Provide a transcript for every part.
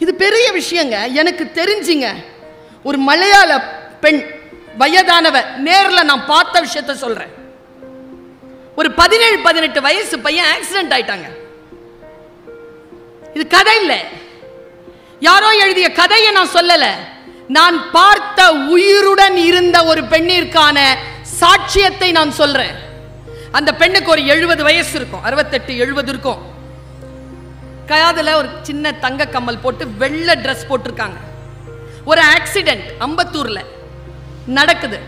இது பெரிய விஷயங்க. எனக்கு தெரிஞ்சுங்க. ஒரு மலையாள பெண் வயதானவ நேரில் நான் பார்த்த விஷயத்த சொல்றேன். ஒரு பதினேழு பதினெட்டு வயசு பையன் ஆக்சிடென்ட் ஆயிட்டாங்க. இது கதை இல்லை. யாரோ எழுதிய கதையை நான் சொல்லல. நான் பார்த்த உயிருடன் இருந்த ஒரு பெண்ணிற்கான சாட்சியத்தை நான் சொல்றேன். அந்த பெண்ணுக்கு ஒரு எழுபது வயசு இருக்கும். அறுபத்தெட்டு எழுபது இருக்கும். கயாதில் ஒரு சின்ன தங்க கம்மல் போட்டு வெள்ளை ட்ரெஸ் போட்டிருக்காங்க. ஒரு ஆக்சிடென்ட் அம்பத்தூரில் நடக்குது.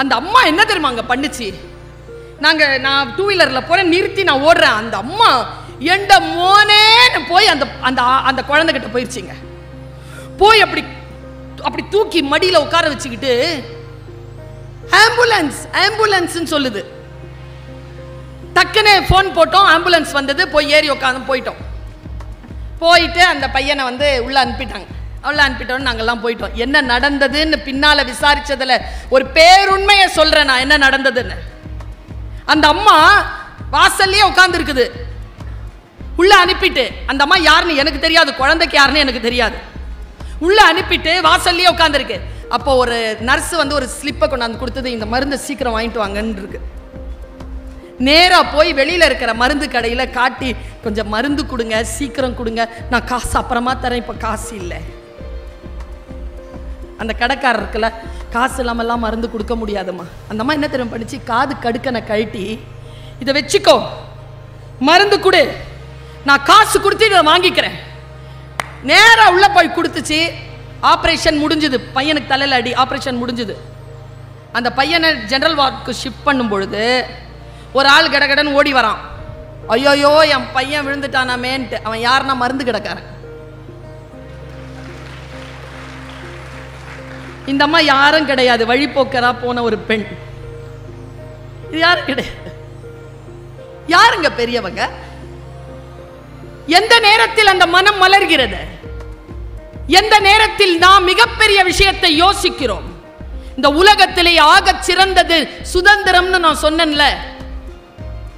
அந்த அம்மா என்ன தெரியுமா அங்கே பண்ணுச்சு? நாங்கள் நான் டூ வீலரில் போகிறேன் நிறுத்தி நான் ஓடுறேன். அந்த அம்மா எண்ட மோனேன்னு போய் அந்த அந்த அந்த குழந்தைகிட்ட போயிடுச்சிங்க போய் அப்படி அப்படி தூக்கி மடியில் உட்கார வச்சுக்கிட்டு ஆம்புலன்ஸ் ஆம்புலன்ஸ்ன்னு சொல்லுது. டக்குன்னு ஃபோன் போட்டோம் ஆம்புலன்ஸ் வந்தது போய் ஏறி உட்காந்து போயிட்டோம். போயிட்டு அந்த பையனை வந்து உள்ளே அனுப்பிட்டாங்க. உள்ள அனுப்பிட்டோன்னு நாங்கள்லாம் போயிட்டோம். என்ன நடந்ததுன்னு பின்னால் விசாரித்ததில் ஒரு பேருண்மையை சொல்கிறேன் நான் என்ன நடந்ததுன்னு. அந்த அம்மா வாசல்லையே உட்காந்துருக்குது உள்ளே அனுப்பிட்டு அந்த அம்மா யாருன்னு எனக்கு தெரியாது குழந்தைக்கு யாருன்னு எனக்கு தெரியாது. உள்ளே அனுப்பிட்டு வாசல்லையே உட்காந்துருக்கு அப்போ ஒரு நர்ஸ் வந்து ஒரு ஸ்லிப்பை கொண்டாந்து கொடுத்தது இந்த மருந்தை சீக்கிரம் வாங்கிட்டு வாங்கன்னு இருக்கு நேராக போய் வெளியில் இருக்கிற மருந்து கடையில் காட்டி கொஞ்சம் மருந்து கொடுங்க சீக்கிரம் கொடுங்க. நான் காசு அப்புறமா தரேன் இப்போ காசு இல்லை. அந்த கடைக்காரர் இருக்குல்ல காசு இல்லாமல்லாம் மருந்து கொடுக்க முடியாதும்மா. அந்த அம்மா என்ன தெரியும் பண்ணிச்சு? காது கடுக்கனை கழட்டி இதை வச்சுக்கோ. மருந்து கொடு. நான் காசு கொடுத்து இதை வாங்கிக்கிறேன். நேராக உள்ளே போய் கொடுத்துச்சு. ஆப்ரேஷன் முடிஞ்சுது. பையனுக்கு தலையில அடி ஆப்ரேஷன் முடிஞ்சுது. அந்த பையனை ஜென்ரல் வார்டுக்கு ஷிஃப்ட் பண்ணும் பொழுது ஒரு ஆள் கடகடன்னு ஓடி வரான். ஐயோயோ என் பையன் விழுந்துட்டானாமேன்ட்டு அவன் யாருன்னா மருந்து கிடக்காரன். இந்த அம்மா யாரும் கிடையாது. வழிபோக்கரா போன ஒரு பெண். இது யாரும் கிடையாது. யாருங்க பெரியவங்க? எந்த நேரத்தில் அந்த மனம் மலர்கிறது? எந்த நேரத்தில் நாம் மிகப்பெரிய விஷயத்தை யோசிக்கிறோம்? இந்த உலகத்திலே ஆக சிறந்தது சுதந்திரம்னு நான் சொன்னேன்ல.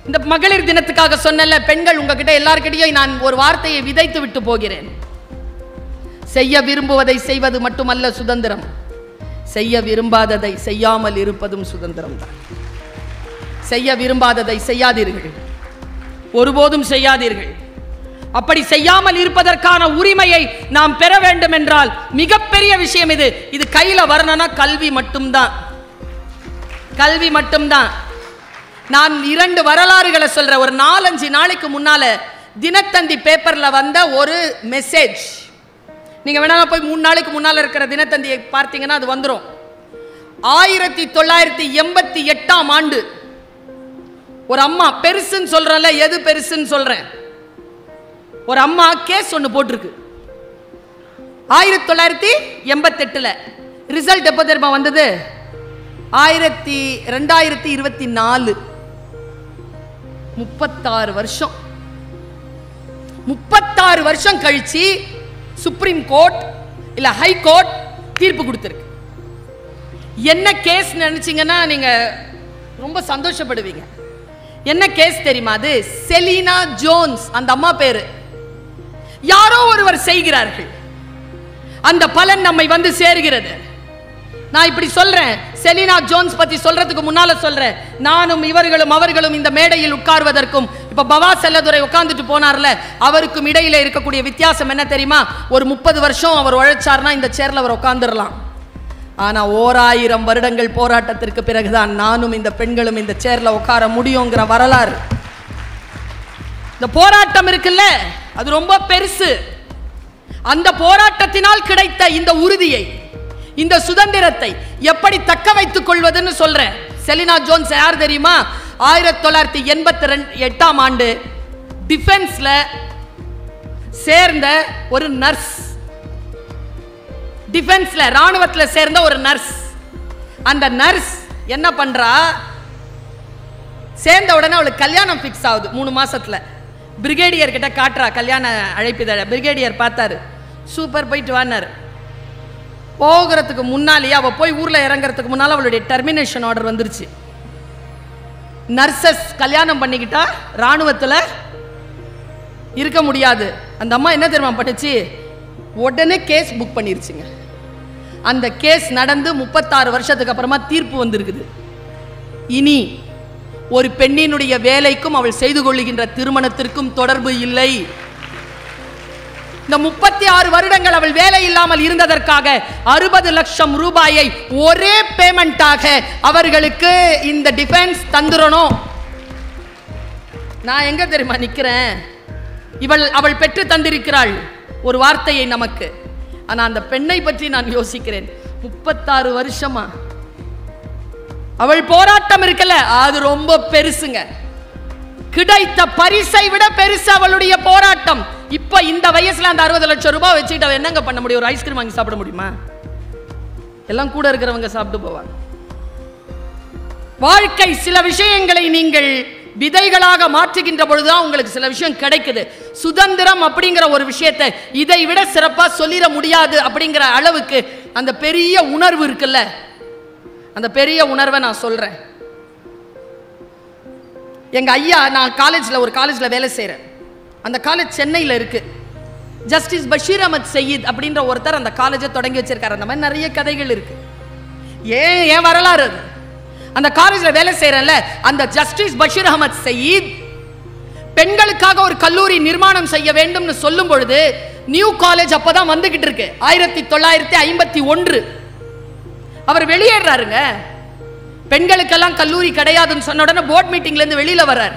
இந்த மகளிர் தினத்துக்காக சொன்னல பெண்கள் உங்ககிட்ட எல்லார்கிட்டையும் நான் ஒரு வார்த்தையை விதைத்து விட்டு போகிறேன். செய்ய விரும்புவதை செய்வது மட்டுமல்ல சுதந்திரம். செய்ய விரும்பாததை செய்யாமல் இருப்பதும் சுதந்திரம் தான். செய்ய விரும்பாததை செய்யாதீர்கள். ஒருபோதும் செய்யாதீர்கள். அப்படி செய்யாமல் இருப்பதற்கான உரிமையை நாம் பெற வேண்டும் என்றால் மிகப்பெரிய விஷயம் இது. இது கையில வரணும்னா கல்வி மட்டும்தான். கல்வி மட்டும்தான். நான் இரண்டு வரலாறுகளை சொல்கிற ஒரு நாலஞ்சு நாளைக்கு முன்னால தினத்தந்தி பேப்பரில் வந்த ஒரு மெசேஜ் நீங்கள் வேணாலும் போய் மூணு நாளைக்கு முன்னால் இருக்கிற தினத்தந்தியை பார்த்தீங்கன்னா அது வந்துடும் ஆயிரத்தி தொள்ளாயிரத்தி எண்பத்தி எட்டாம் ஆண்டு. ஒரு அம்மா பெருசுன்னு சொல்றேன்ல எது பெருசுன்னு சொல்கிறேன் ஒரு அம்மா கேஸ் ஒன்று போட்டிருக்கு. ஆயிரத்தி தொள்ளாயிரத்தி எண்பத்தெட்டில். ரிசல்ட் எப்போ தெரியுமா வந்தது? ஆயிரத்தி ரெண்டாயிரத்தி இருபத்தி நாலு. முப்பத்தாறு வருஷம். முப்பத்தாறு வருஷம் கழிச்சு சுப்ரீம் கோர்ட் இல்ல ஹை கோர்ட் தீர்ப்பு கொடுத்துருக்கு. என்ன கேஸ் நினைச்சீங்கன்னா நீங்க ரொம்ப சந்தோஷப்படுவீங்க. என்ன கேஸ் தெரியுமா அது? செலீனா ஜோன்ஸ் அந்த அம்மா பேரு. யாரோ ஒருவர் செய்கிறார்கள். அந்த பலன் நம்மை வந்து சேருகிறது. நான் இப்படி சொல்றேன். செலினா ஜோன்ஸ் பத்தி சொல்றதுக்கு முன்னால சொல்றேன். நானும் இவர்களும் அவர்களும் இந்த மேடையில் உட்கார்வதற்கும் இப்ப பவா செல்லதுரை உட்கார்ந்துட்டு போனார்ல அவருக்கும் இடையில இருக்கக்கூடிய வித்தியாசம் என்ன தெரியுமா? ஒரு முப்பது வருஷம் அவர் உழைச்சார்னா இந்த சேர்ல அவர் உட்காந்துடலாம் ஆனா ஓராயிரம் வருடங்கள் போராட்டத்திற்கு பிறகுதான் நானும் இந்த பெண்களும் இந்த சேர்ல உட்கார முடியுங்கிற வரலாறு. இந்த போராட்டம் இருக்குல்ல அது ரொம்ப பெருசு. அந்த போராட்டத்தினால் கிடைத்த இந்த உறுதியை இந்த சுதந்திரத்தை எப்படி தக்க வைத்துக் கொள்வதுன்னு சொல்றேன். செலினா ஜோன்ஸ் யார் தெரியுமா? ஆயிரத்தி தொள்ளாயிரத்தி எண்பத்தி ரெண்டு எட்டாம் ஆண்டு டிஃபென்ஸ்ல சேர்ந்த ஒரு நர்ஸ் டிஃபென்ஸ்ல ராணுவத்தில் சேர்ந்த ஒரு நர்ஸ் அந்த நர்ஸ் என்ன பண்றா? சேர்ந்த உடனே அவளுக்கு கல்யாணம் ஃபிக்ஸ் ஆகுது மூணு மாசத்துல. பிரிகேடியர் கிட்ட காட்டுறா கல்யாண அழைப்பிதழ. பிரிகேடியர் பார்த்தாரு சூப்பர் போயிட்டு வானாரு போகிறதுக்கு முன்னாலேயே அவள் போய் ஊரில் இறங்குறதுக்கு முன்னால் அவளுடைய டெர்மினேஷன் ஆர்டர் வந்துருச்சு. நர்சஸ் கல்யாணம் பண்ணிக்கிட்டா ராணுவத்தில் இருக்க முடியாது. அந்த அம்மா என்ன தெரியுமா பண்ணுச்சு? உடனே கேஸ் புக் பண்ணிருச்சுங்க. அந்த கேஸ் நடந்து முப்பத்தாறு வருஷத்துக்கு அப்புறமா தீர்ப்பு வந்திருக்குது. இனி ஒரு பெண்ணினுடைய வேலைக்கும் அவள் செய்து கொள்ளுகின்ற திருமணத்திற்கும் தொடர்பு இல்லை. இந்த முப்பத்தி ஆறு வருடங்கள் அவள் வேலை இல்லாமல் இருந்ததற்காக அறுபது லட்சம் ரூபாயை ஒரே பேமெண்டாக அவர்களுக்கு இந்த டிஃபென்ஸ் தந்துடணும். நான் எங்க தெரியுமா நிக்கிறேன்? இவள் அவள் பெற்று தந்திருக்கிறாள். ஒரு வார்த்தையை நமக்கு. ஆனால் அந்த பெண்ணை பற்றி நான் யோசிக்கிறேன். முப்பத்தாறு வருஷமா. அவள் போராட்டம் இருக்கல அது ரொம்ப பெருசுங்க. கிடைத்த பரிசை விட பெருசு அவளுடைய போராட்டம். இப்போ இந்த வயசில் அந்த அறுபது லட்சம் ரூபாய் வச்சுக்கிட்டு அவன் என்னங்க பண்ண முடியும்? ஒரு ஐஸ்கிரீம் வாங்கி சாப்பிட முடியுமா? எல்லாம் கூட இருக்கிறவங்க சாப்பிட்டு போவாங்க. வாழ்க்கை சில விஷயங்களை நீங்கள் விதைகளாக மாற்றுகின்ற பொழுதுதான் உங்களுக்கு சில விஷயம் கிடைக்குது. சுதந்திரம் அப்படிங்கிற ஒரு விஷயத்தை இதை விட சிறப்பாக சொல்லிட முடியாது அப்படிங்கிற அளவுக்கு அந்த பெரிய உணர்வு இருக்குல்ல? அந்த பெரிய உணர்வை நான் சொல்றேன். எங்க ஐயா நான் காலேஜில் ஒரு காலேஜில் வேலை செய்கிறேன் அந்த காலேஜ் சென்னையில் இருக்கு. ஜஸ்டிஸ் பஷீர் அமத் சயீத் அப்படின்ற ஒருத்தர் அந்த காலேஜை தொடங்கி வச்சிருக்காரு. அந்த மாதிரி நிறைய கதைகள் இருக்கு. ஏன் ஏன் வரலாறு அது? அந்த காலேஜில் வேலை செய்கிறேன்ல அந்த ஜஸ்டிஸ் பஷீர் அகமத் சயீத் பெண்களுக்காக ஒரு கல்லூரி நிர்மாணம் செய்ய வேண்டும்னு சொல்லும் பொழுது நியூ காலேஜ் அப்பதான் வந்துகிட்டு இருக்கு. ஆயிரத்தி தொள்ளாயிரத்தி ஐம்பத்தி ஒன்று. அவர் வெளியேறாருங்க. பெண்களுக்கெல்லாம் கல்லூரி கிடையாதுன்னு சொன்ன உடனே போர்ட் மீட்டிங்ல இருந்து வெளியில வர்றார்.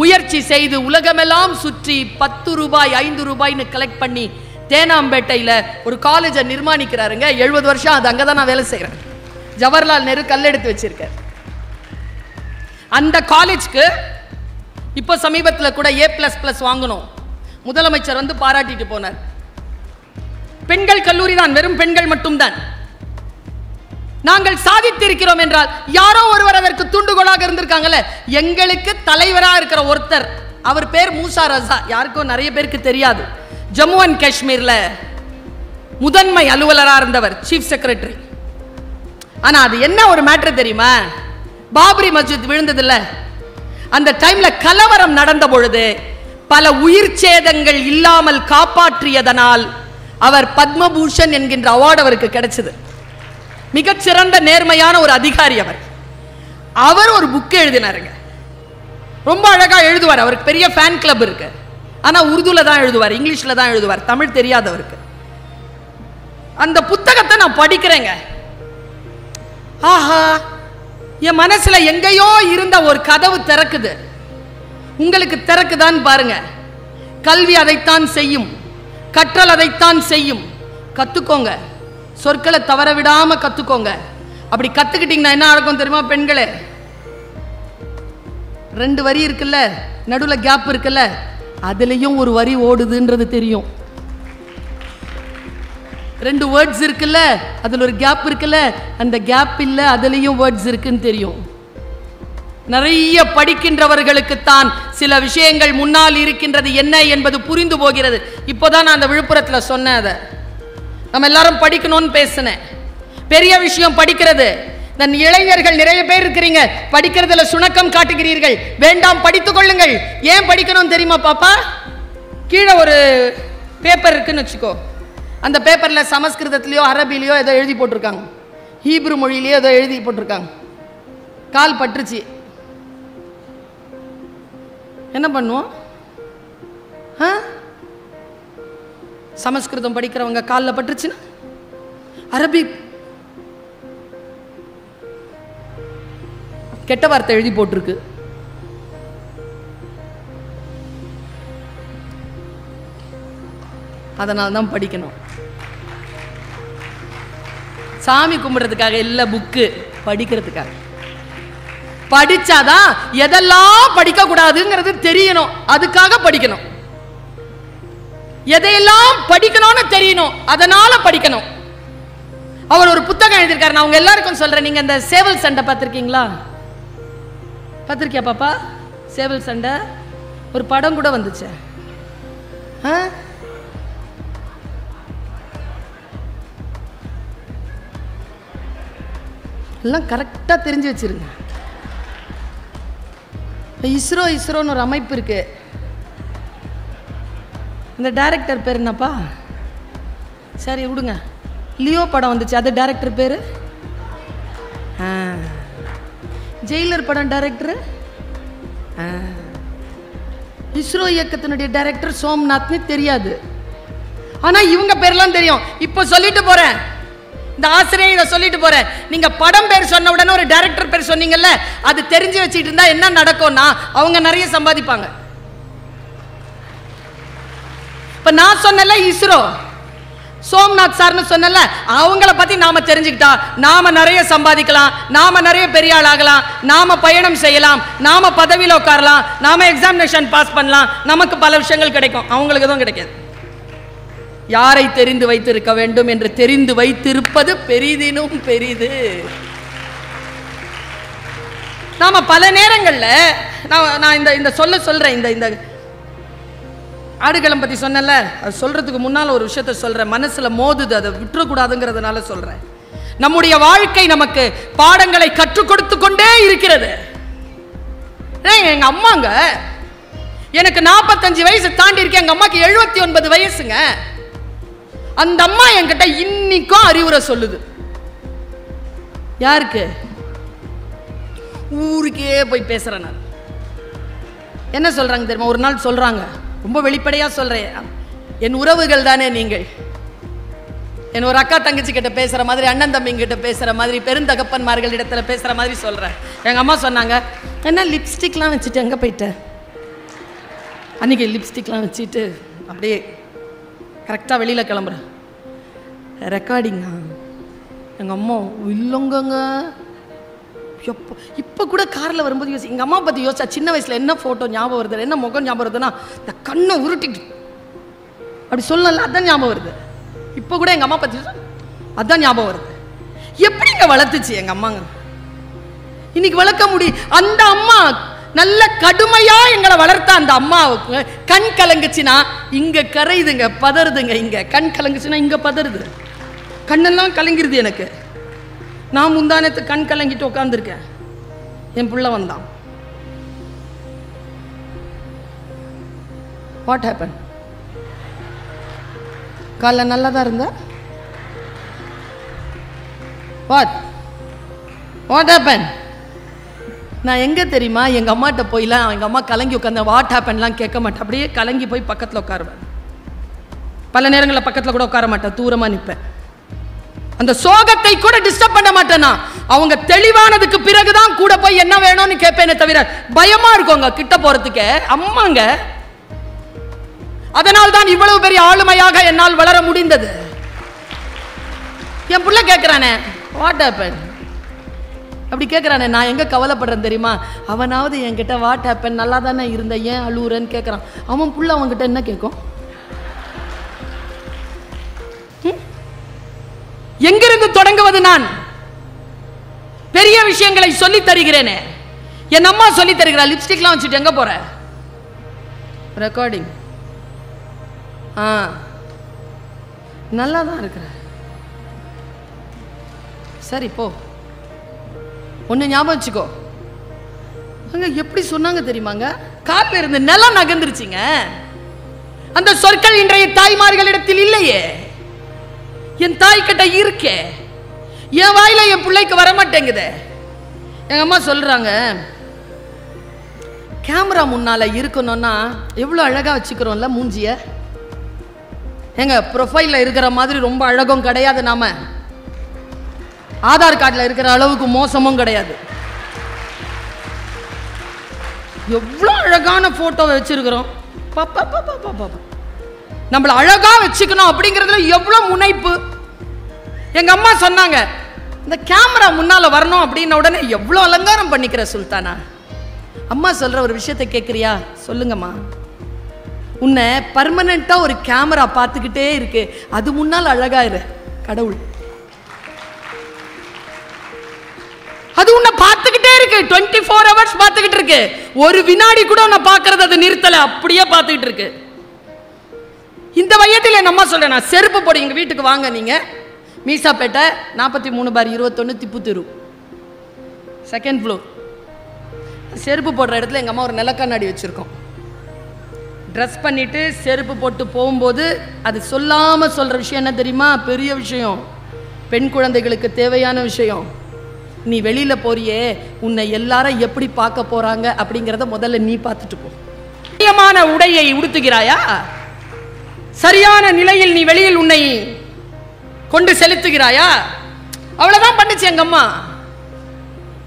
முயற்சி செய்து உலகமெல்லாம் சுற்றி பத்து ரூபாய் ஐந்து ரூபாய்னு கலெக்ட் பண்ணி தேனாம்பேட்டையில் ஒரு காலேஜை நிர்மாணிக்கிறாருங்க. எழுபது வருஷம் அது அங்கே தான் நான் வேலை செய்கிறேன் ஜவஹர்லால் நேரு கல்லெடுத்து வச்சிருக்கார். அந்த காலேஜ்க்கு இப்போ சமீபத்தில் கூட ஏ ப்ளஸ் ப்ளஸ் வாங்கணும் முதலமைச்சர் வந்து பாராட்டிட்டு போனார். பெண்கள் கல்லூரி தான் வெறும் பெண்கள் மட்டும்தான். நாங்கள் சாதித்திருக்கிறோம் என்றால் யாரோ ஒருவர் அதற்கு தூண்டுகோலாக இருந்திருக்காங்கல்ல? எங்களுக்கு தலைவராக இருக்கிற ஒருத்தர். அவர் பேர் மூசா ரசா. யாருக்கும் நிறைய பேருக்கு தெரியாது. ஜம்மு அண்ட் காஷ்மீர்ல முதன்மை அலுவலராக இருந்தவர் சீஃப் செக்ரட்டரி ஆனா அது என்ன ஒரு மேட்ரு தெரியுமா? பாபரி மஸ்ஜித் விழுந்ததில்ல அந்த டைம்ல கலவரம் நடந்த பொழுது பல உயிர் சேதங்கள் இல்லாமல் காப்பாற்றியதனால் அவர் பத்மபூஷன் என்கின்ற அவார்டு அவருக்கு கிடைச்சது. மிகச்சிறந்த நேர்மையான ஒரு அதிகாரி அவர். அவர் ஒரு புக் எழுதினாருங்க. ரொம்ப அழகா எழுதுவார். அவருக்கு பெரிய ஃபேன் கிளப் இருக்கு. ஆனா உருதுல தான் எழுதுவார் இங்கிலீஷ்ல தான் எழுதுவார் தமிழ் தெரியாதவருக்கு. அந்த புத்தகத்தை நான் படிக்கிறேங்க. ஆஹா என் மனசுல எங்கேயோ இருந்த ஒரு கதவு திறக்குது. உங்களுக்கு திறக்குதான்னு பாருங்க. கல்வி அதைத்தான் செய்யும். கற்றல் அதைத்தான் செய்யும். கத்துக்கோங்க. சொற்களை தவற விடாம கத்துக்கோங்க. அப்படி கத்துக்கிட்டீங்கன்னா என்ன நடக்கும் தெரியுமா பெண்களே? ரெண்டு வரி இருக்குல்ல நடுவில் கேப் இருக்குல்ல அதுலயும் ஒரு வரி ஓடுதுன்றது தெரியும். ரெண்டு வேர்ட்ஸ் இருக்குல்ல அதில் ஒரு கேப் இருக்குல்ல அந்த கேப் இல்லை அதுலேயும் வேர்ட்ஸ் இருக்குன்னு தெரியும். நிறைய படிக்கின்றவர்களுக்குத்தான் சில விஷயங்கள் முன்னால் இருக்கின்றது என்ன என்பது புரிந்து போகிறது. இப்போதான் நான் அந்த விழுப்புரத்தில் சொன்னேன் அதை. நம்ம எல்லாரும் படிக்கணும்னு பேசினேன். பெரிய விஷயம் படிக்கிறது. நன் இளைஞர்கள் நிறைய பேர் இருக்கிறீங்க. படிக்கிறதுல சுணக்கம் காட்டுகிறீர்கள். வேண்டாம் படித்துக் கொள்ளுங்கள். ஏன் படிக்கணும்னு தெரியுமா பாப்பா? கீழே ஒரு பேப்பர் இருக்குன்னு வச்சுக்கோ. அந்த பேப்பரில் சமஸ்கிருதத்துலேயோ அரபிலையோ ஏதோ எழுதி போட்டிருக்காங்க. ஹீப்ரு மொழியிலேயோ ஏதோ எழுதி போட்டிருக்காங்க. கால் பட்டுருச்சு. என்ன பண்ணுவோம்? ஆ? சமஸ்கிருதம் படிக்கிறவங்க காலில் பட்டுருச்சுன்னா? அரபிக் கெட்ட வார்த்தை எழுதி போட்டிருக்கு. அதனால தான் படிக்கணும். சாமி கும்பிடுறதுக்காக இல்லை புக்கு படிக்கிறதுக்காக. படிச்சாதான் எதெல்லாம் படிக்க கூடாதுங்கிறது தெரியணும். அதுக்காக படிக்கணும். எதையெல்லாம் படிக்கணும்னு தெரியணும் அதனால படிக்கணும். அவர் ஒரு புத்தகம் எழுதியிருக்காரு. நான் உங்க எல்லாருக்கும் சொல்றேன். நீங்க இந்த சேவல் சண்டை பார்த்துருக்கீங்களா? பார்த்திருக்கியா பாப்பா? சேவல் சண்டை? ஒரு படம் கூட வந்துச்சு. ஆ? எல்லாம் கரெக்டாக தெரிஞ்சு வச்சிருங்க. இப்போ இஸ்ரோ இஸ்ரோன்னு ஒரு அமைப்பு இருக்குது இந்த டைரக்டர் பேர் என்னப்பா? சரி விடுங்க. லியோ படம் வந்துச்சு. அது டைரக்டர் பேர்? ஜெயிலர் படம் டைரக்டர் இஸ்ரோ இயக்கத்தினுடைய டைரக்டர் சோம்நாத்னு தெரியாது. ஆனால் இவங்க பேர்லாம் தெரியும். இப்போ சொல்லிட்டு போகிறேன் இந்த ஆசிரியர் இதை சொல்லிட்டு போகிறேன் நீங்கள் படம் பேர் சொன்ன உடனே ஒரு டைரக்டர் பேர் சொன்னீங்கல்ல அது தெரிஞ்சு வச்சுட்டு இருந்தால் என்ன நடக்கும்னா அவங்க நிறைய சம்பாதிப்பாங்க இப்ப நான் சொன்னல இஸ்ரோ. சோம்நாத் சார்னு சொன்னல அவங்கள பத்தி நாம தெரிஞ்சுக்கிட்டா நாம நிறைய சம்பாதிக்கலாம் நாம நிறைய பெரிய ஆளாகலாம் நாம பயணம் செய்யலாம் நாம பதவியில் உட்காரலாம் நாம எக்ஸாமினேஷன் பாஸ் பண்ணலாம் நமக்கு பல விஷயங்கள் கிடைக்கும். அவங்களுக்கு தான் கிடைக்காது. யாரை தெரிந்து வைத்திருக்க வேண்டும் என்று தெரிந்து வைத்திருப்பது பெரிதினும் பெரிது. நாம பல நேரங்களில் நான் நான் இந்த இந்த சொல்ல சொல்கிறேன் இந்த இந்த ஆடுகளம் பற்றி சொன்னேன்ல அது சொல்கிறதுக்கு முன்னால் ஒரு விஷயத்த சொல்கிறேன் மனசில் மோதுது அதை விட்டுறக்கூடாதுங்கிறதுனால சொல்கிறேன் நம்முடைய வாழ்க்கை நமக்கு பாடங்களை கற்றுக் கொடுத்து கொண்டே இருக்கிறது. எங்கள் அம்மாங்க எனக்கு நாற்பத்தஞ்சு வயசு தாண்டி இருக்கேன் எங்கள் அம்மாக்கு எழுபத்தி ஒன்பது வயசுங்க. அந்த அம்மா என்கிட்ட இன்னைக்கும் அறிவுரை சொல்லுது. யாருக்கு? ஊருக்கே போய் பேசுறேன் நான். என்ன சொல்றாங்க தெரியுமா? ஒரு நாள் சொல்றாங்க ரொம்ப வெளிப்படையாக சொல்கிறேன் என் உறவுகள் தானே நீங்கள். என் ஒரு அக்கா தங்கச்சி கிட்ட பேசுகிற மாதிரி அண்ணன் தம்பிங்க கிட்ட பேசுகிற மாதிரி பெருந்தகப்பன்மார்கள் இடத்துல பேசுகிற மாதிரி சொல்கிறேன் எங்கள் அம்மா சொன்னாங்க என்ன லிப்ஸ்டிக்லாம் வச்சுட்டு எங்கே போயிட்டேன் அன்றைக்கி லிப்ஸ்டிக்லாம் வச்சுட்டு அப்படியே கரெக்டாக வெளியில் கிளம்புறேன். ரெக்கார்டிங்கா எங்கள் அம்மா இல்லைங்கங்க. எப்போ இப்போ கூட காரில் வரும்போது யோசி எங்கள் அம்மா பற்றி யோசிச்சா சின்ன வயசில் என்ன ஃபோட்டோ ஞாபகம் வருது என்ன முகம் ஞாபகம் வருதுன்னா இந்த கண்ணை உருட்டிட்டு. அப்படி சொல்லல அதான் ஞாபகம் வருது. இப்போ கூட எங்கள் அம்மா பற்றி அதான் ஞாபகம் வருது. எப்படிங்க வளர்த்துச்சு எங்கள் அம்மாங்க? இன்னைக்கு வளர்க்க முடியும் அந்த அம்மா நல்ல கடுமையா எங்களை வளர்த்த அந்த அம்மாவுக்கு கண் கலங்குச்சுன்னா இங்க கரையுதுங்க பதறுதுங்க இங்க. கண் கலங்குச்சுன்னா இங்க பதறுது. கண்ணெல்லாம் கலங்கிருது எனக்கு. நான் முந்தானத்து கண் கலங்கிட்டு உட்காந்துருக்கேன் என் புள்ள வந்தான். வாட் ஹேப்பன் காலைல நல்லா தான் இருந்த? வாட் வாட் ஹேப்பன் நான் எங்கே தெரியுமா எங்கள் அம்மாட்ட போயிலாம் எங்கள் அம்மா கலங்கி உட்காந்து வாட் ஹேப்பன்லாம் கேட்க மாட்டேன். அப்படியே கலங்கி போய் பக்கத்தில் உட்காருவேன். பல நேரங்களில் பக்கத்தில் கூட உட்கார மாட்டேன் தூரமாக நிற்பேன் அந்த சோகத்தை கூட டிஸ்டர்ப் பண்ண மாட்டேனா? அவங்க தெளிவானதுக்கு பிறகுதான் கூட போய் என்ன வேணும்னு கேட்பேனே தவிர பயமா இருக்குங்க கிட்ட போறதுக்கே. அம்மாங்க. அதனால் தான் இவ்வளவு பெரிய ஆளுமையாக என்னால் வளர முடிந்தது. என் புள்ள கேட்கிறானே வாட் ஹேப்பன் அப்படி கேட்குறானே நான் எங்கே கவலைப்படுறேன் தெரியுமா? அவனாவது என்கிட்ட வாட் ஹேப்பன் நல்லா தானே இருந்த ஏன் அழுவுறேன்னு கேட்குறான் அவன் புள்ள அவன்கிட்ட என்ன கேட்கும் எங்கிருந்து தொடங்குவது நான்? பெரிய விஷயங்களை சொல்லி தருகிறேனே. என் அம்மா சொல்லி தருகிறா லிப்ஸ்டிக்லாம் வச்சுட்டு எங்க போற? ரெக்கார்டிங் ஆ. நல்லா தான் இருக்கிற. சரி போ. ஒன்று ஞாபகம் வச்சுக்கோ. அங்க எப்படி சொன்னாங்க தெரியுமாங்க காப்பு இருந்து நிலம் நகர்ந்துருச்சுங்க. அந்த சொற்கள் இன்றைய தாய்மார்களிடத்தில் இல்லையே. என் தாய் கிட்ட இருக்கே. என் வாயில என் பிள்ளைக்கு வர மாட்டேங்குதே எங்க அம்மா சொல்றாங்க கேமரா முன்னால இருக்கணும்னா எவ்வளோ அழகா வச்சுக்கிறோம்ல மூஞ்சிய? எங்க ப்ரொஃபைல்ல இருக்கிற மாதிரி ரொம்ப அழகும் கிடையாது நாம. ஆதார் கார்டில் இருக்கிற அளவுக்கு மோசமும் கிடையாது. எவ்வளோ அழகான ஃபோட்டோவை வச்சிருக்கிறோம். பாப்பா பாப்பா பாப்பா நம்மளை அழகா வச்சுக்கணும் அப்படிங்கிறதுல எவ்வளோ முனைப்பு? எங்க அம்மா சொன்னாங்க இந்த கேமரா முன்னால வரணும் அப்படின்ன உடனே எவ்வளோ அலங்காரம் பண்ணிக்கிற சுல்தானா? அம்மா சொல்ற ஒரு விஷயத்தை கேட்குறியா சொல்லுங்கம்மா. உன்னை பர்மனண்டா ஒரு கேமரா பார்த்துக்கிட்டே இருக்கு. அது முன்னால் அழகா இரு கடவுள். அது உன்னை பார்த்துக்கிட்டே இருக்கு. டுவெண்ட்டி ஃபோர் ஹவர்ஸ் பார்த்துக்கிட்டு இருக்கு. ஒரு வினாடி கூட உன்னை பார்க்கறது அது நிறுத்தலை. அப்படியே பார்த்துக்கிட்டு இருக்கு. இந்த வயதில் என் அம்மா சொல்கிறேன் நான் செருப்பு போடு எங்கள் வீட்டுக்கு வாங்க நீங்கள் மீசாப்பேட்டை நாற்பத்தி மூணு பார் இருபத்தொன்று திப்பு தெரு செகண்ட் ஃப்ளோர் செருப்பு போடுற இடத்துல எங்கள் அம்மா ஒரு நிலக்கண்ணாடி வச்சுருக்கோம். ட்ரெஸ் பண்ணிவிட்டு செருப்பு போட்டு போகும்போது அது சொல்லாமல் சொல்கிற விஷயம் என்ன தெரியுமா? பெரிய விஷயம். பெண் குழந்தைகளுக்கு தேவையான விஷயம். நீ வெளியில் போறியே உன்னை எல்லாரும் எப்படி பார்க்க போகிறாங்க அப்படிங்கிறத முதல்ல நீ பார்த்துட்டு போ. முக்கியமான உடையை உடுத்துகிறாயா? சரியான நிலையில் நீ வெளியில் உன்னை கொண்டு செலுத்துகிறாயா? அவ்வளவுதான் பண்ணுச்சு எங்க அம்மா.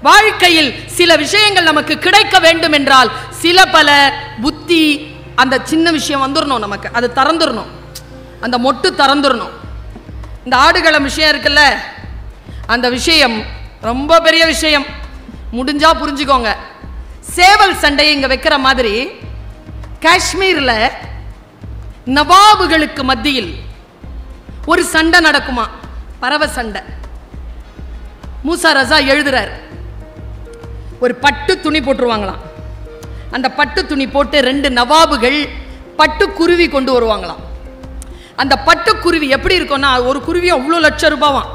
வாழ்க்கையில் சில விஷயங்கள் நமக்கு கிடைக்க வேண்டும் என்றால் சில பல புத்தி அந்த சின்ன விஷயம் வந்துடணும் நமக்கு. அது திறந்துடணும் அந்த மொட்டு திறந்துடணும் இந்த ஆடுகளம் விஷயம் இருக்குல்ல அந்த விஷயம் ரொம்ப பெரிய விஷயம். முடிஞ்சா புரிஞ்சுக்கோங்க. சேவல் சண்டையை இங்கே வைக்கிற மாதிரி காஷ்மீரில் நவாபுகளுக்கு மத்தியில் ஒரு சண்டை நடக்குமா? பறவை சண்டை. மூசா ரசா எழுதுறார் ஒரு பட்டு துணி போட்டுருவாங்களாம். அந்த பட்டு துணி போட்டு ரெண்டு நவாபுகள் பட்டு குருவி கொண்டு வருவாங்களாம். அந்த பட்டு குருவி எப்படி இருக்கும்னா ஒரு குருவி அவ்வளோ லட்சம் ரூபாவாம்.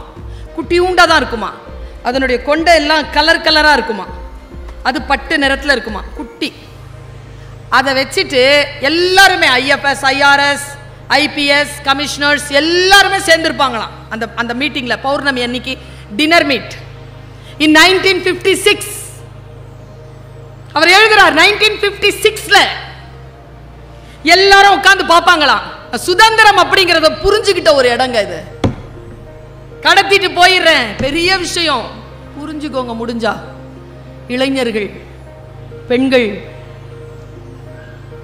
குட்டி குட்டியூண்டா தான் இருக்குமா? அதனுடைய கொண்டை எல்லாம் கலர் கலராக இருக்குமா? அது பட்டு நிறத்தில் இருக்குமா? குட்டி. அதை வச்சுட்டு எல்லாருமே ஐஎஃப்எஸ் ஐஆர்எஸ் ஐபிஎஸ் கமிஷனர்ஸ் எல்லாருமே சேர்ந்துருப்பாங்களாம். அந்த அந்த மீட்டிங்கில் பௌர்ணமி அன்னைக்கு dinner meet in nineteen fifty six அவர் எழுதுறார் நைன்டீன் ஃபிஃப்டி சிக்ஸில் எல்லாரும் உட்காந்து பார்ப்பாங்களாம். சுதந்திரம் அப்படிங்கிறத புரிஞ்சுக்கிட்ட ஒரு இடங்க இது. கடத்திட்டு போயிடுறேன். பெரிய விஷயம். புரிஞ்சுக்கோங்க முடிஞ்சா. இளைஞர்கள் பெண்கள்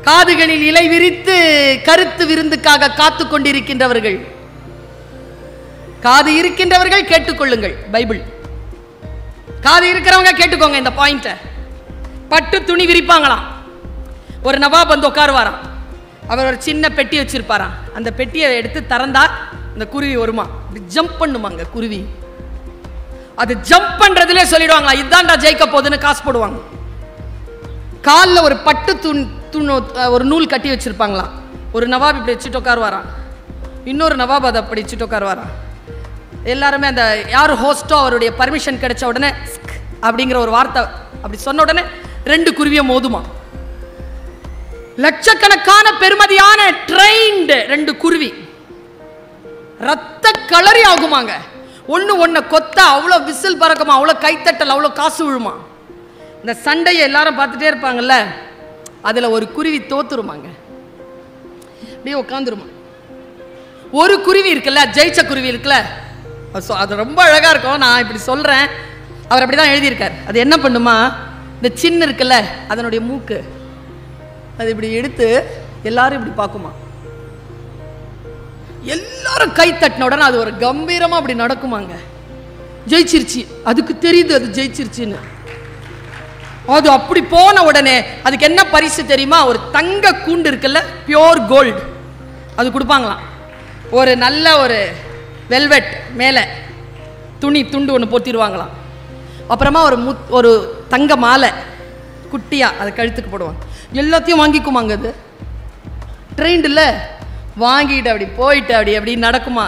காதுகளில் இலை விரித்து கருத்து விருந்துக்காக காத்து கொண்டிருக்கின்றவர்கள். காது இருக்கின்றவர்கள் கேட்டுக்கொள்ளுங்கள் பைபிள். காது இருக்கிறவங்க கேட்டுக்கோங்க இந்த பாயிண்ட்டை. பட்டு துணி விரிப்பாங்களாம். ஒரு நவாப் வந்து உட்காருவாராம். அவர் ஒரு சின்ன பெட்டி வச்சிருப்பாராம். அந்த பெட்டியை எடுத்து திறந்தா இந்த குருவி வருமா? ஜம்ப் பண்ணுமாங்க குருவி. அது ஜம்ப் பண்றதுல சொல்லிடுவாங்களா இதான்டா ஜெயிக்க போகுதுன்னு காசு போடுவாங்க. காலில் ஒரு பட்டு துணி துணு ஒரு நூல் கட்டி வச்சுருப்பாங்களாம். ஒரு நவாப் இப்படி வச்சுட்டு உட்காருவாராம். இன்னொரு நவாப் அதை அப்படி வச்சுட்டு உட்காருவாராம். எல்லாருமே அந்த யார் ஹோஸ்டோ அவருடைய பர்மிஷன் கிடைச்ச உடனே அப்படிங்கிற ஒரு வார்த்தை அப்படி சொன்ன உடனே ரெண்டு குருவியை மோதுமா. லட்சக்கணக்கான பெருமதியான ட்ரெயின்டு ரெண்டு குருவி. ரத்த கலரி ஆகுமாங்க. ஒன்று ஒன்றை கொத்த அவ்வளோ விசில் பறக்குமா அவ்வளோ கைத்தட்டல் அவ்வளோ காசு விழுமா. இந்த சண்டையை எல்லாரும் பார்த்துட்டே இருப்பாங்கல்ல. அதில் ஒரு குருவி தோத்துருமாங்க. அப்படியே உட்காந்துருமா ஒரு குருவி இருக்குல்ல ஜெயிச்ச குருவி இருக்குல்ல. அது அது ரொம்ப அழகாக இருக்கும். நான் இப்படி சொல்கிறேன் அவர் அப்படி தான் எழுதியிருக்கார். அது என்ன பண்ணுமா? இந்த சின்ன இருக்குல்ல அதனுடைய மூக்கு. அது இப்படி எடுத்து எல்லாரும் இப்படி பார்க்குமா. எல்லாரும் கை தட்டின உடனே அது ஒரு கம்பீரமாக அப்படி நடக்குமாங்க. ஜெயிச்சிருச்சு. அதுக்கு தெரியுது அது ஜெயிச்சிருச்சுன்னு. அது அப்படி போன உடனே அதுக்கு என்ன பரிசு தெரியுமா? ஒரு தங்க கூண்டு இருக்குல்ல பியோர் கோல்டு அது கொடுப்பாங்களாம். ஒரு நல்ல ஒரு வெல்வெட் மேலே துணி துண்டு ஒன்று போத்திடுவாங்களாம். அப்புறமா ஒரு முத் ஒரு தங்க மாலை குட்டியாக அதை கழுத்துக்கு போடுவாங்க. எல்லாத்தையும் வாங்கிக்குமாங்க அது? ட்ரெயின்டில் வாங்கிட்டு அப்படி போயிட்டு அப்படி அப்படி நடக்குமா?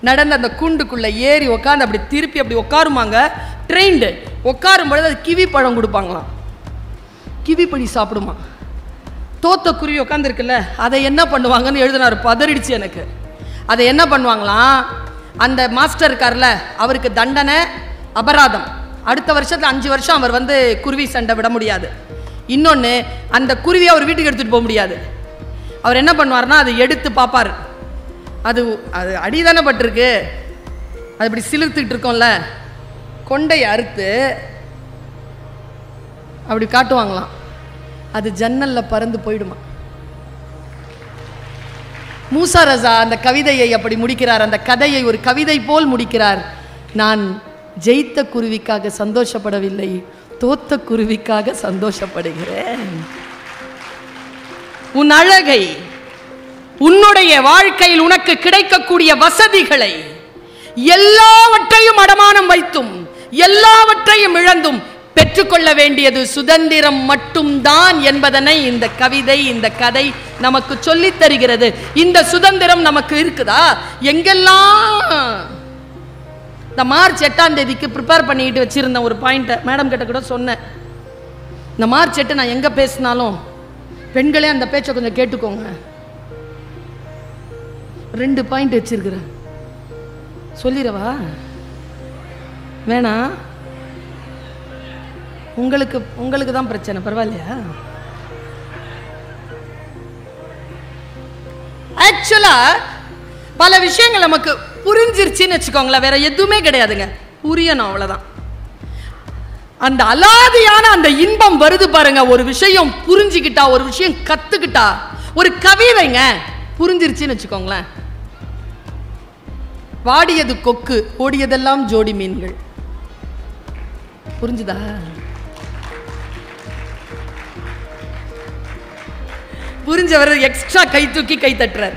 நடந்து அந்த கூண்டுக்குள்ளே ஏறி உட்காந்து அப்படி திருப்பி அப்படி உட்காருமாங்க ட்ரெயின்டு உட்காரும் பொழுது அது கிவி பழம் கொடுப்பாங்களாம். கிவி பழி சாப்பிடுமா? தோத்த குருவி உட்காந்துருக்குல்ல அதை என்ன பண்ணுவாங்கன்னு எழுதினார். பதறிடுச்சு எனக்கு. அதை என்ன பண்ணுவாங்களாம்? அந்த மாஸ்டர் இருக்கார்ல அவருக்கு தண்டனை அபராதம். அடுத்த வருஷத்தில் அஞ்சு வருஷம் அவர் வந்து குருவி சண்டை விட முடியாது. இன்னொன்று அந்த குருவியை அவர் வீட்டுக்கு எடுத்துகிட்டு போக முடியாது. அவர் என்ன பண்ணுவார்னா அதை எடுத்து பார்ப்பார். அது அது அடிதானே பட்டிருக்கு. அது இப்படி சிலிர்த்துக்கிட்டு இருக்கோம்ல. கொண்டை அறுத்து அப்படி காட்டுவாங்களாம். அது ஜன்னல்ல பறந்து போயிடுமா? மூசா ரசா அந்த கவிதையை அப்படி முடிக்கிறார். அந்த கதையை ஒரு கவிதை போல் முடிக்கிறார். நான் ஜெயித்த குருவிக்காக சந்தோஷப்படவில்லை தோத்த குருவிக்காக சந்தோஷப்படுகிறேன். உன் அழகை உன்னுடைய வாழ்க்கையில் உனக்கு கிடைக்கக்கூடிய வசதிகளை எல்லாவற்றையும் அடமானம் வைத்தும் எல்லாவற்றையும் இழந்தும் பெற்றுக்கொள்ள வேண்டியது சுதந்திரம் மட்டும்தான் என்பதனை இந்த கவிதை இந்த கதை நமக்கு சொல்லித் தருகிறது. இந்த சுதந்திரம் நமக்கு இருக்குதா? எங்கெல்லாம்? இந்த மார்ச் எட்டாம் தேதிக்கு ப்ரிப்பேர் பண்ணிட்டு வச்சிருந்தேன் ஒரு பாயிண்ட்டை மேடம் கிட்ட கூட சொன்னேன். இந்த மார்ச் எட்டு நான் எங்கே பேசினாலும் பெண்களே அந்த பேச்சை கொஞ்சம் கேட்டுக்கோங்க. ரெண்டு பாயிண்ட் வச்சிருக்கிறேன். சொல்லிடவா? வேணாம். உங்களுக்கு உங்களுக்கு தான் பிரச்சனை பரவாயில்லையா? ஆக்சுவலா பல விஷயங்கள் நமக்கு புரிஞ்சிருச்சுன்னு வச்சுக்கோங்களேன் வேற எதுவுமே கிடையாதுங்க. புரியணும் அவ்வளவுதான். அந்த அலாதியான அந்த இன்பம் வருது பாருங்க ஒரு விஷயம் புரிஞ்சுக்கிட்டா ஒரு விஷயம் கத்துக்கிட்டா ஒரு கவிதைங்க புரிஞ்சிருச்சுன்னு வச்சுக்கோங்களேன். வாடியது கொக்கு ஓடியதெல்லாம் ஜோடி மீன்கள். புரிஞ்சுதா? புரிஞ்சவர் எக்ஸ்ட்ரா கை தூக்கி கை தட்டுறார்.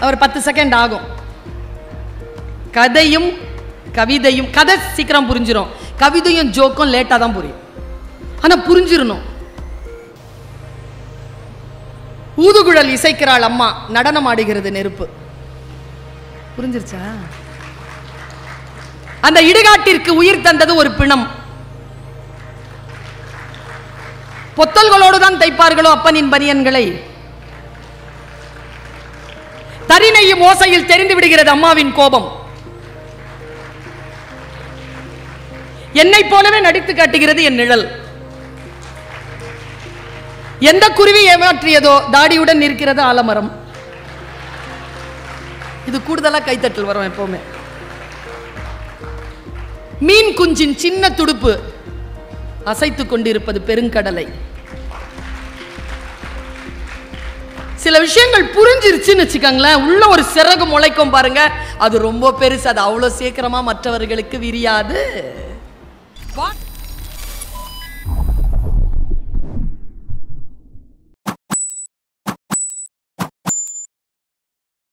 அவர் பத்து செகண்ட் ஆகும். கதையும் கவிதையும் கதை சீக்கிரம் புரிஞ்சிடும் கவிதையும் ஜோக்கும் லேட்டாக தான் புரியும். ஆனால் புரிஞ்சிடணும் ஊதுகுழல் இசைக்கிறாள் அம்மா நடனம் ஆடுகிறது நெருப்பு. புரிஞ்சிருச்சா? அந்த இடுகாட்டிற்கு உயிர் தந்தது ஒரு பிணம். பொத்தல்களோடு தான் தைப்பார்களோ அப்பனின் பனியன்களை தரிணையும் ஓசையில் தெரிந்து விடுகிறது அம்மாவின் கோபம். என்னை போலவே நடித்து காட்டுகிறது என் நிழல். எந்த குருவி ஏமாற்றியதோ தாடியுடன் இருக்கிறது ஆலமரம். இது கூடுதலா கைத்தட்டல் வரும் எப்பவுமே. மீன் குஞ்சின் சின்ன துடுப்பு அசைத்துக் கொண்டிருப்பது பெருங்கடலை. சில விஷயங்கள் புரிஞ்சிருச்சுன்னு வச்சுக்கோங்களேன். உள்ள ஒரு சிறகு முளைக்கும் பாருங்க. அது ரொம்ப பெருசு. அது அவ்வளோ சீக்கிரமா மற்றவர்களுக்கு விரியாது.